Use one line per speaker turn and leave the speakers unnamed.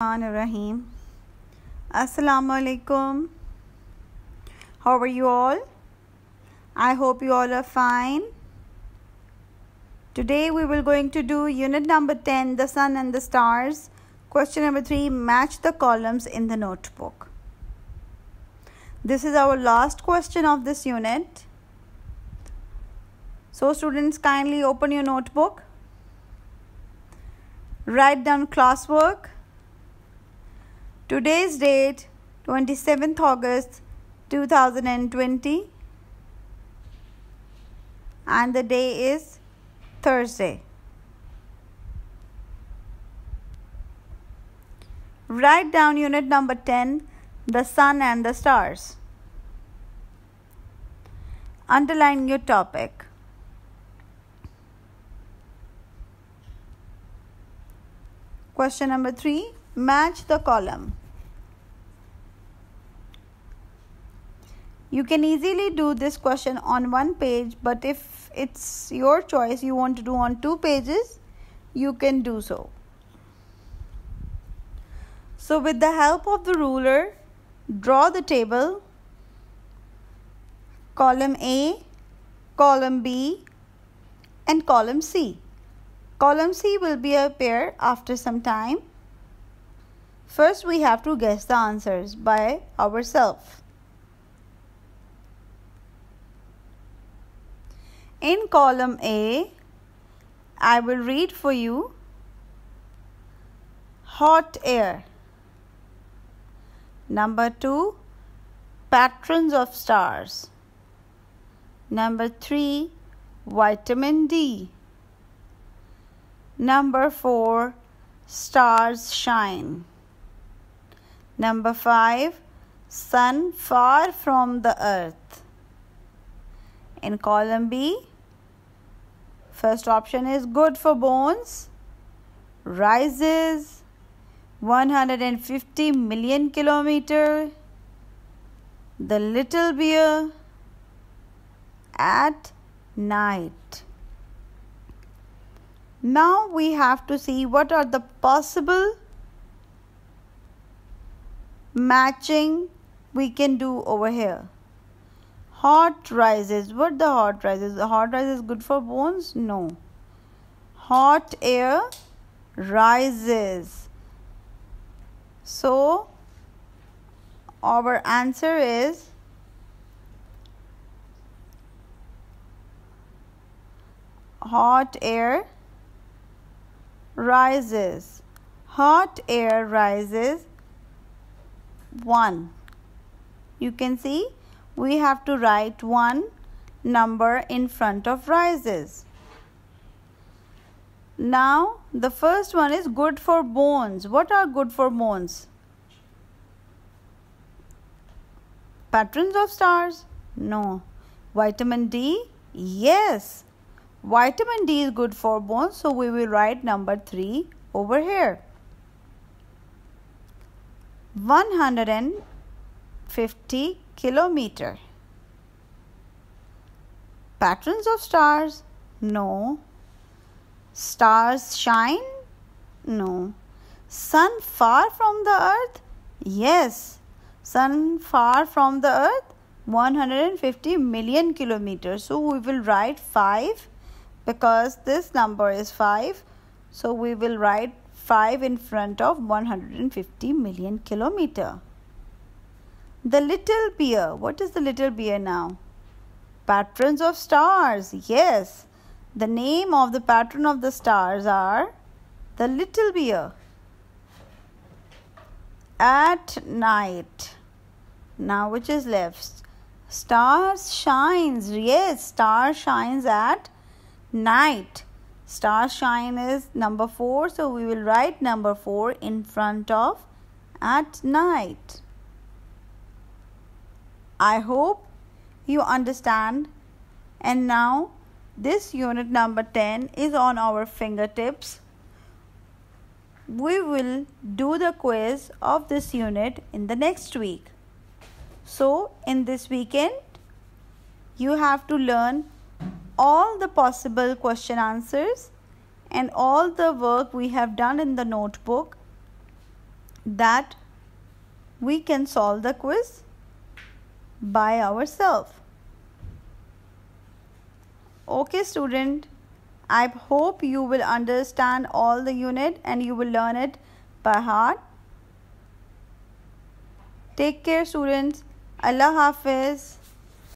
Rahim. Assalamu alaikum. How are you all? I hope you all are fine. Today we will going to do unit number 10 the sun and the stars. Question number 3 match the columns in the notebook. This is our last question of this unit. So students kindly open your notebook. Write down classwork Today's date 27th August 2020 and the day is Thursday. Write down unit number 10 the sun and the stars. Underline your topic. Question number 3 Match the column. You can easily do this question on one page, but if it's your choice, you want to do on two pages, you can do so. So, with the help of the ruler, draw the table column A, column B, and column C. Column C will be a pair after some time First, we have to guess the answers by ourselves. In column A, I will read for you hot air. Number 2, patterns of stars. Number 3, vitamin D. Number 4, stars shine. Number 5. Sun far from the earth. In column B, first option is good for bones, rises 150 million kilometer, the little bear at night. Now we have to see what are the possible matching we can do over here. Hot rises. What the hot rises? The hot rises good for bones? No. Hot air rises. So our answer is hot air rises. Hot air rises 1. You can see we have to write one number in front of rises. Now the first one is good for bones. What are good for bones? Patterns of stars? No. Vitamin D? Yes. Vitamin D is good for bones, so we will write number 3 over here. 150 kilometer. Patterns of stars? No. Stars shine? No. Sun far from the earth? Yes. Sun far from the earth? 150 million kilometers. So we will write 5 because this number is 5. So we will write 5 in front of 150 million kilometer. The little bear. What is the little bear now? Patrons of stars. Yes. The name of the patron of the stars are the little bear. At night. Now which is left? Stars shines. Yes, star shines at night. Star shine is number 4. So we will write number 4 in front of at night. I hope you understand. And now this unit number 10 is on our fingertips. We will do the quiz of this unit in the next week. So in this weekend, you have to learn all the possible question answers and all the work we have done in the notebook that we can solve the quiz by ourselves. Okay, student. I hope you will understand all the unit and you will learn it by heart. Take care, students. Allah Hafiz.